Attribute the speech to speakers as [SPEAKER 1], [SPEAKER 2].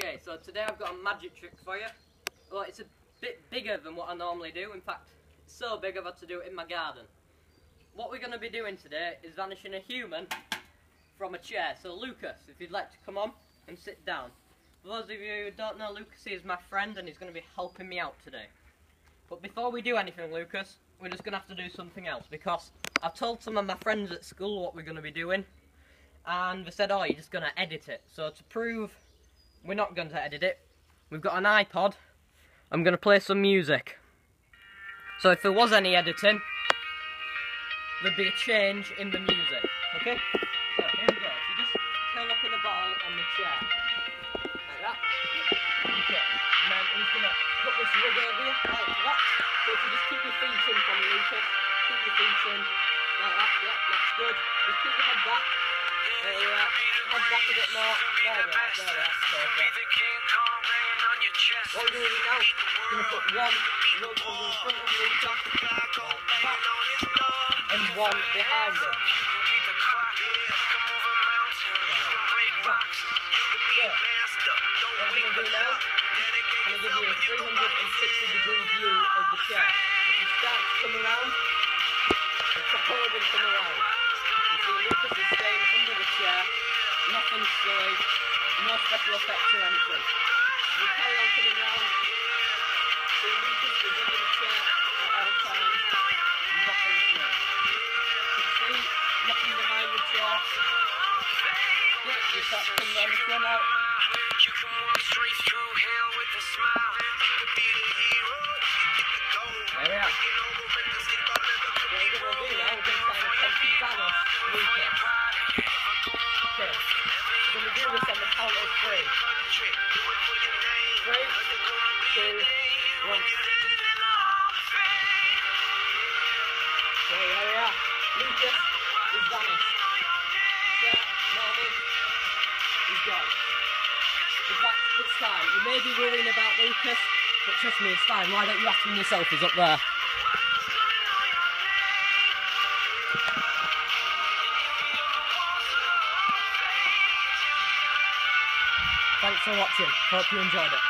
[SPEAKER 1] Okay, so today I've got a magic trick for you. Well, it's a bit bigger than what I normally do. In fact, it's so big I've had to do it in my garden. What we're going to be doing today is vanishing a human from a chair. So Lucas, if you'd like to come on and sit down. For those of you who don't know, Lucas is my friend and he's going to be helping me out today. But before we do anything, Lucas, we're just going to have to do something else because I've told some of my friends at school what we're going to be doing and they said, oh, you're just going to edit it. So to prove we're not going to edit it, we've got an iPod. I'm going to play some music. So if there was any editing, there'd be a change in the music. Okay? So here we go. You just curl up in a ball on the chair. Like that. Okay. And then I'm just going to put this rug over you, like that. So if you just keep your feet in from the Lucas, keep your feet in. Like that, yeah, that's good. Just keep your head back. There you are. Perfect. What we're we're going to one Lucas, like that, and one behind. What I'm do I'm to give you a 360 degree view of the. If you start around, it's a hold and come around. You see Lucas is nothing silly, no special effects or anything. You carry on coming round, is under the chair at all times, nothing silly. See, nothing behind the chair. Yeah, you start to round the chair.
[SPEAKER 2] You can walk straight through hell with a smile. You could be the hero.
[SPEAKER 1] You may be worrying about Lucas, but trust me, it's fine. Why don't you ask him yourself? He's up there. Thanks for watching. Hope you enjoyed it.